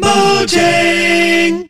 Mojang!